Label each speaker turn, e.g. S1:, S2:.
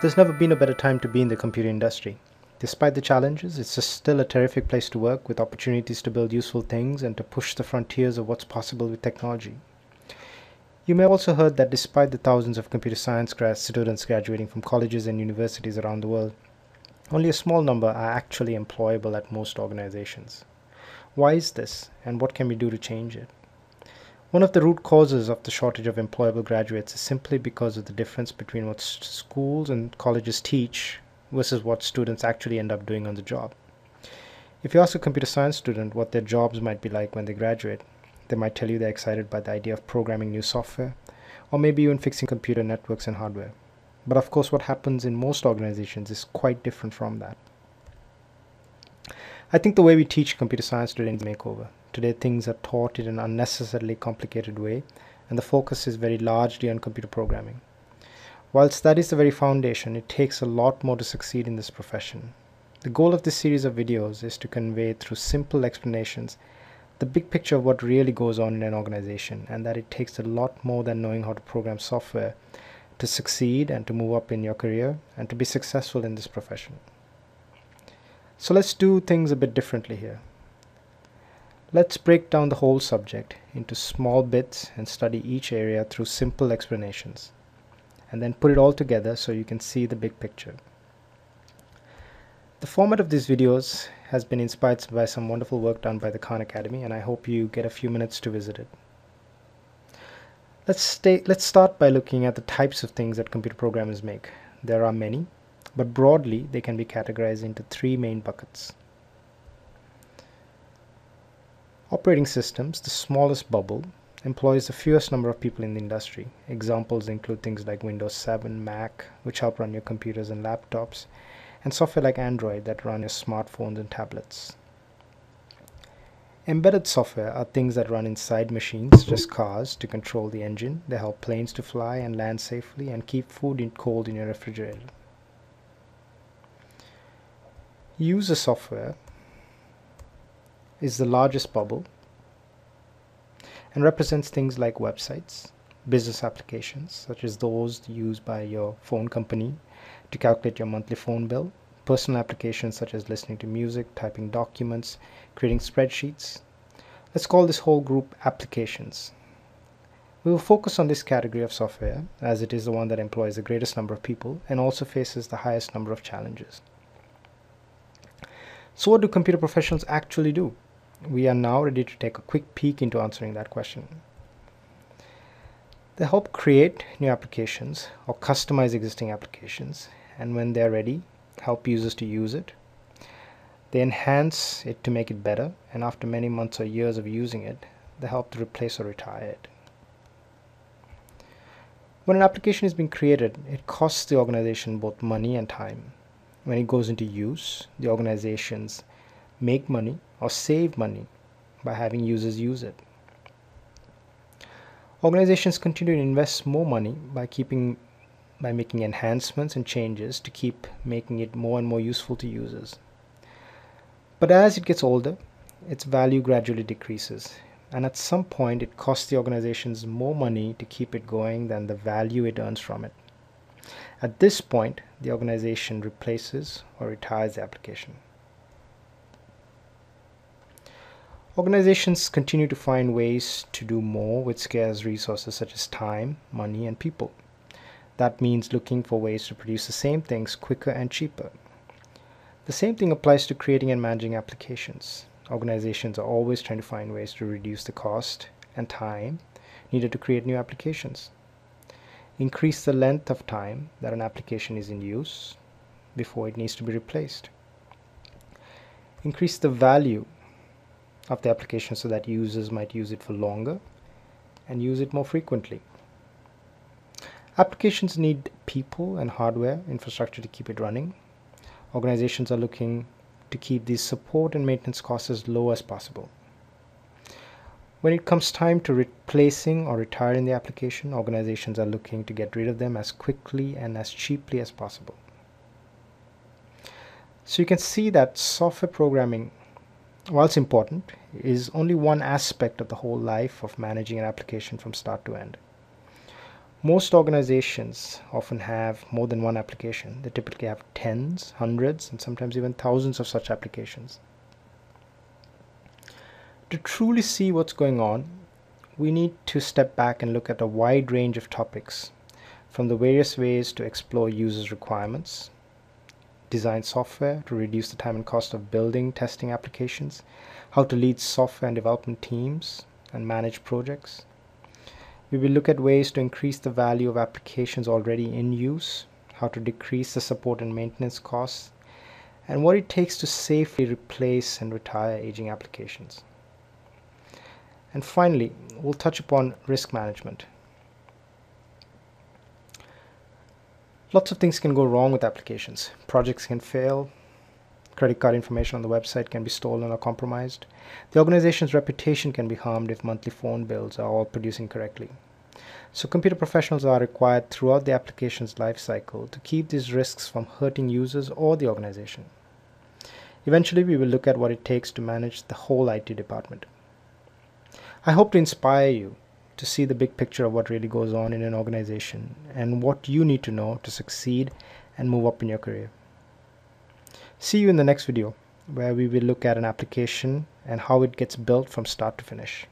S1: There's never been a better time to be in the computer industry. Despite the challenges, it's still a terrific place to work with opportunities to build useful things and to push the frontiers of what's possible with technology. You may have also heard that despite the thousands of computer science students graduating from colleges and universities around the world, only a small number are actually employable at most organizations. Why is this, and what can we do to change it? One of the root causes of the shortage of employable graduates is simply because of the difference between what schools and colleges teach versus what students actually end up doing on the job. If you ask a computer science student what their jobs might be like when they graduate, they might tell you they're excited by the idea of programming new software, or maybe even fixing computer networks and hardware. But of course, what happens in most organizations is quite different from that. I think the way we teach computer science today is makeover. Today things are taught in an unnecessarily complicated way and the focus is very largely on computer programming. Whilst that is the very foundation, it takes a lot more to succeed in this profession. The goal of this series of videos is to convey through simple explanations the big picture of what really goes on in an organization and that it takes a lot more than knowing how to program software to succeed and to move up in your career and to be successful in this profession. So let's do things a bit differently here. Let's break down the whole subject into small bits and study each area through simple explanations and then put it all together so you can see the big picture. The format of these videos has been inspired by some wonderful work done by the Khan Academy and I hope you get a few minutes to visit it. Let's, stay, let's start by looking at the types of things that computer programmers make. There are many but broadly they can be categorized into three main buckets. Operating systems, the smallest bubble, employs the fewest number of people in the industry. Examples include things like Windows 7, Mac, which help run your computers and laptops, and software like Android that run your smartphones and tablets. Embedded software are things that run inside machines, just cars, to control the engine. They help planes to fly and land safely and keep food in cold in your refrigerator. User software is the largest bubble and represents things like websites, business applications such as those used by your phone company to calculate your monthly phone bill, personal applications such as listening to music, typing documents, creating spreadsheets. Let's call this whole group applications. We will focus on this category of software as it is the one that employs the greatest number of people and also faces the highest number of challenges. So what do computer professionals actually do? We are now ready to take a quick peek into answering that question. They help create new applications or customize existing applications and when they're ready, help users to use it. They enhance it to make it better and after many months or years of using it, they help to replace or retire it. When an application is being created, it costs the organization both money and time when it goes into use, the organizations make money or save money by having users use it. Organizations continue to invest more money by keeping by making enhancements and changes to keep making it more and more useful to users. But as it gets older, its value gradually decreases, and at some point it costs the organizations more money to keep it going than the value it earns from it. At this point, the organization replaces or retires the application. Organizations continue to find ways to do more with scarce resources such as time, money, and people. That means looking for ways to produce the same things quicker and cheaper. The same thing applies to creating and managing applications. Organizations are always trying to find ways to reduce the cost and time needed to create new applications increase the length of time that an application is in use before it needs to be replaced. Increase the value of the application so that users might use it for longer and use it more frequently. Applications need people and hardware infrastructure to keep it running. Organizations are looking to keep these support and maintenance costs as low as possible. When it comes time to replacing or retiring the application, organizations are looking to get rid of them as quickly and as cheaply as possible. So you can see that software programming, whilst important, is only one aspect of the whole life of managing an application from start to end. Most organizations often have more than one application. They typically have tens, hundreds, and sometimes even thousands of such applications. To truly see what's going on, we need to step back and look at a wide range of topics, from the various ways to explore users' requirements, design software to reduce the time and cost of building testing applications, how to lead software and development teams and manage projects, we will look at ways to increase the value of applications already in use, how to decrease the support and maintenance costs, and what it takes to safely replace and retire aging applications. And finally, we'll touch upon risk management. Lots of things can go wrong with applications. Projects can fail, credit card information on the website can be stolen or compromised. The organization's reputation can be harmed if monthly phone bills are all produced incorrectly. So computer professionals are required throughout the application's lifecycle to keep these risks from hurting users or the organization. Eventually, we will look at what it takes to manage the whole IT department. I hope to inspire you to see the big picture of what really goes on in an organization and what you need to know to succeed and move up in your career. See you in the next video where we will look at an application and how it gets built from start to finish.